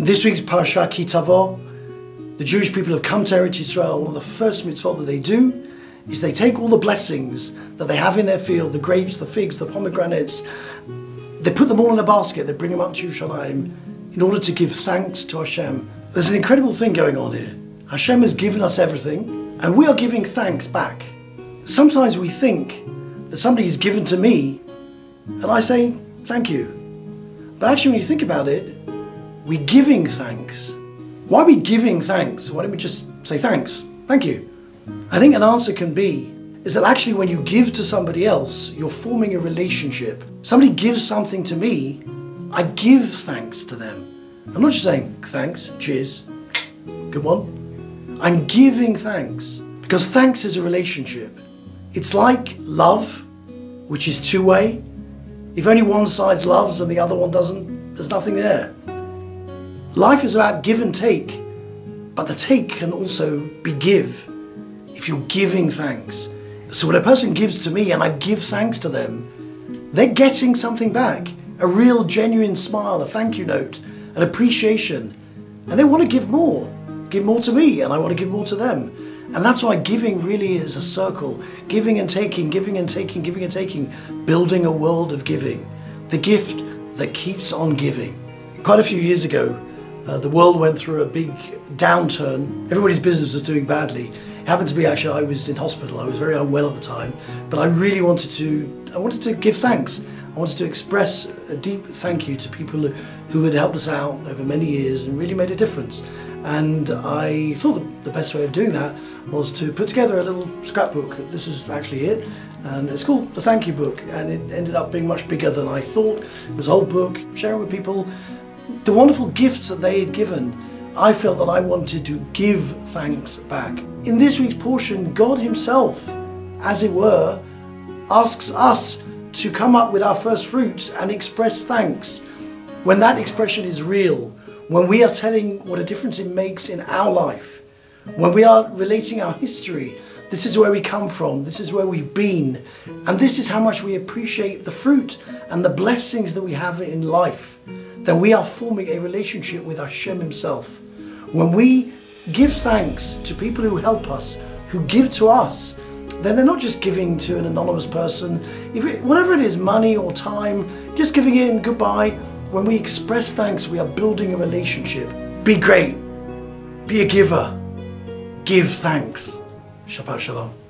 This week's Parashat Ki Tavo, the Jewish people have come to Eretz Israel. One of the first mitzvot that they do is they take all the blessings that they have in their field, the grapes, the figs, the pomegranates, they put them all in a basket, they bring them up to Yerushalayim in order to give thanks to Hashem. There's an incredible thing going on here. Hashem has given us everything, and we are giving thanks back. Sometimes we think that somebody has given to me, and I say, thank you. But actually, when you think about it, we're giving thanks. Why are we giving thanks? Why don't we just say thanks? Thank you. I think an answer can be is that actually when you give to somebody else, you're forming a relationship. Somebody gives something to me, I give thanks to them. I'm not just saying thanks, cheers, good one. I'm giving thanks because thanks is a relationship. It's like love, which is two way. If only one side loves and the other one doesn't, there's nothing there. Life is about give and take, but the take can also be give if you're giving thanks. So when a person gives to me and I give thanks to them, they're getting something back a real, genuine smile, a thank you note, an appreciation. And they want to give more. Give more to me, and I want to give more to them. And that's why giving really is a circle giving and taking, giving and taking, giving and taking, building a world of giving. The gift that keeps on giving. Quite a few years ago, uh, the world went through a big downturn. Everybody's business was doing badly. It happened to be actually I was in hospital. I was very unwell at the time, but I really wanted to. I wanted to give thanks. I wanted to express a deep thank you to people who had helped us out over many years and really made a difference. And I thought the best way of doing that was to put together a little scrapbook. This is actually it, and it's called the Thank You Book. And it ended up being much bigger than I thought. It was a whole book, sharing with people the wonderful gifts that they had given, I felt that I wanted to give thanks back. In this week's portion, God Himself, as it were, asks us to come up with our first fruits and express thanks. When that expression is real, when we are telling what a difference it makes in our life, when we are relating our history, this is where we come from, this is where we've been, and this is how much we appreciate the fruit and the blessings that we have in life then we are forming a relationship with Hashem Himself. When we give thanks to people who help us, who give to us, then they're not just giving to an anonymous person. If it, whatever it is, money or time, just giving in goodbye. When we express thanks, we are building a relationship. Be great. Be a giver. Give thanks. Shabbat Shalom.